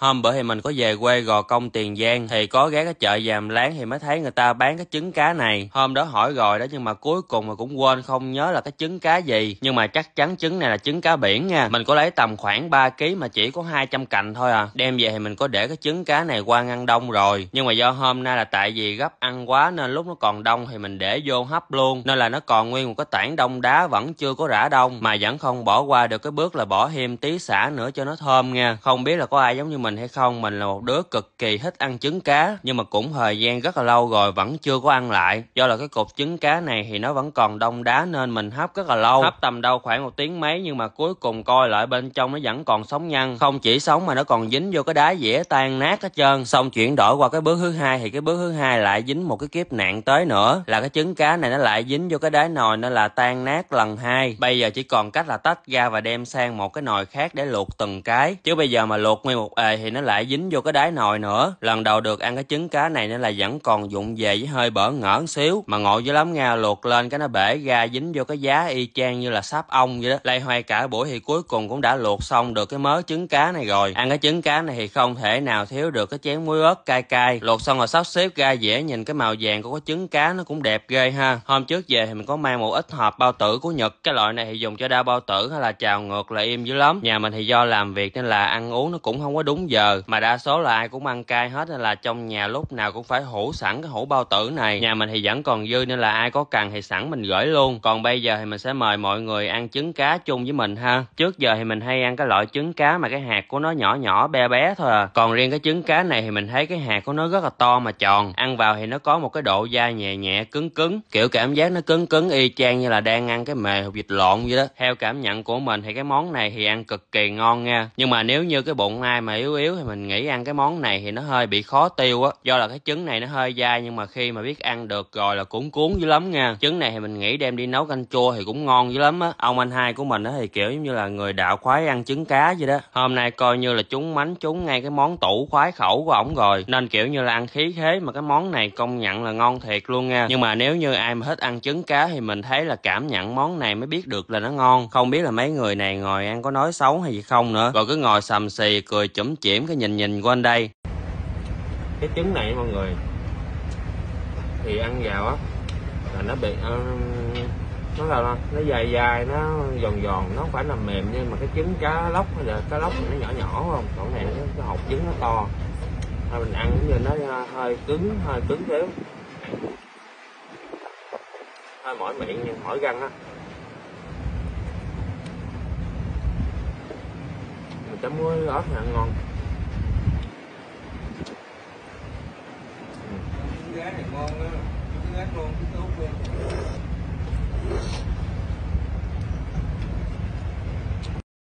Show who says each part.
Speaker 1: Hôm bữa thì mình có về quê Gò Công Tiền Giang, thì có ghé cái chợ Giàm Láng thì mới thấy người ta bán cái trứng cá này. Hôm đó hỏi rồi đó, nhưng mà cuối cùng mà cũng quên không nhớ là cái trứng cá gì. Nhưng mà chắc chắn trứng này là trứng cá biển nha. Mình có lấy tầm khoảng 3 kg mà chỉ có 200 cành thôi à. Đem về thì mình có để cái trứng cá này qua ngăn đông rồi. Nhưng mà do hôm nay là tại vì gấp ăn quá nên lúc nó còn đông thì mình để vô hấp luôn. Nên là nó còn nguyên một cái tảng đông đá vẫn chưa có rã đông mà vẫn không bỏ qua được cái bước là bỏ thêm tí xả nữa cho nó thơm nha. Không biết là có ai giống như mình hay không mình là một đứa cực kỳ thích ăn trứng cá nhưng mà cũng thời gian rất là lâu rồi vẫn chưa có ăn lại. Do là cái cục trứng cá này thì nó vẫn còn đông đá nên mình hấp rất là lâu. Hấp tầm đâu khoảng một tiếng mấy nhưng mà cuối cùng coi lại bên trong nó vẫn còn sống nhăn. Không chỉ sống mà nó còn dính vô cái đá dẻ tan nát hết trơn. Xong chuyển đổi qua cái bước thứ hai thì cái bước thứ hai lại dính một cái kiếp nạn tới nữa. Là cái trứng cá này nó lại dính vô cái đáy nồi nó là tan nát lần hai. Bây giờ chỉ còn cách là tách ra và đem sang một cái nồi khác để luộc từng cái. Chứ bây giờ mà luộc nguyên một ề thì nó lại dính vô cái đáy nồi nữa. Lần đầu được ăn cái trứng cá này nên là vẫn còn dụng về với hơi bỡ ngỡ xíu. Mà ngộ dữ lắm nha, luộc lên cái nó bể ra dính vô cái giá y chang như là sáp ong vậy đó. Lay hoay cả buổi thì cuối cùng cũng đã luộc xong được cái mớ trứng cá này rồi. Ăn cái trứng cá này thì không thể nào thiếu được cái chén muối ớt cay cay. Luộc xong rồi sắp xếp ra dễ nhìn cái màu vàng của cái trứng cá nó cũng đẹp ghê ha. Hôm trước về thì mình có mang một ít hộp bao tử của nhật. Cái loại này thì dùng cho đau bao tử hay là trào ngược là im dữ lắm. Nhà mình thì do làm việc nên là ăn uống nó cũng không có đúng giờ, mà đa số là ai cũng ăn cay hết nên là trong nhà lúc nào cũng phải hủ sẵn cái hũ bao tử này. Nhà mình thì vẫn còn dư nên là ai có cần thì sẵn mình gửi luôn. Còn bây giờ thì mình sẽ mời mọi người ăn trứng cá chung với mình ha. Trước giờ thì mình hay ăn cái loại trứng cá mà cái hạt của nó nhỏ nhỏ, bé bé thôi à. Còn riêng cái trứng cá này thì mình thấy cái hạt của nó rất là to mà tròn. Ăn vào thì nó có một cái độ da nhẹ nhẹ, cứng cứng. Kiểu cảm giác nó cứng cứng y chang như là đang ăn cái mề hột vịt lộn vậy đó. Theo cảm nhận của mình thì cái món này thì ăn cực kỳ ngon nha. Nhưng mà nếu như cái bụng ai mà yếu yếu thì mình nghĩ ăn cái món này thì nó hơi bị khó tiêu á. Do là cái trứng này nó hơi dai nhưng mà khi mà biết ăn được rồi là cũng cuốn dữ lắm nha. Trứng này thì mình nghĩ đem đi nấu canh chua thì cũng ngon dữ lắm á. Ông anh hai của mình á thì, kiểu giống như là, người đạo khoái ăn trứng cá vậy đó. Hôm nay coi như là chúng mánh chúng ngay cái món tủ khoái khẩu của ổng rồi. Nên kiểu như là ăn khí thế mà cái món này công nhận là ngon thiệt luôn nha. Nhưng mà nếu như ai mà thích ăn trứng cá thì mình thấy là cảm nhận món này mới biết được là nó ngon. Không biết là mấy người này ngồi ăn có nói xấu hay gì không nữa. Rồi cứ ngồi sầm xì, cười chủm chỉm cái nhìn nhìn của anh đây. Cái trứng này mọi người thì ăn vào á là nó bị uh, nó là nó dài dài nó giòn giòn nó không phải là mềm nhưng mà cái trứng cá lóc hay là cá lóc nó nhỏ nhỏ không? Còn này nó, cái hột trứng nó to. Thôi mình ăn cũng như nó ờ, hơi cứng hơi cứng xíu. Hơi mỏi miệng nhưng mỏi răng á. Mình chấm muối ớt là ngon
Speaker 2: gái này ngon á, cái ác luôn, cái tốt luôn.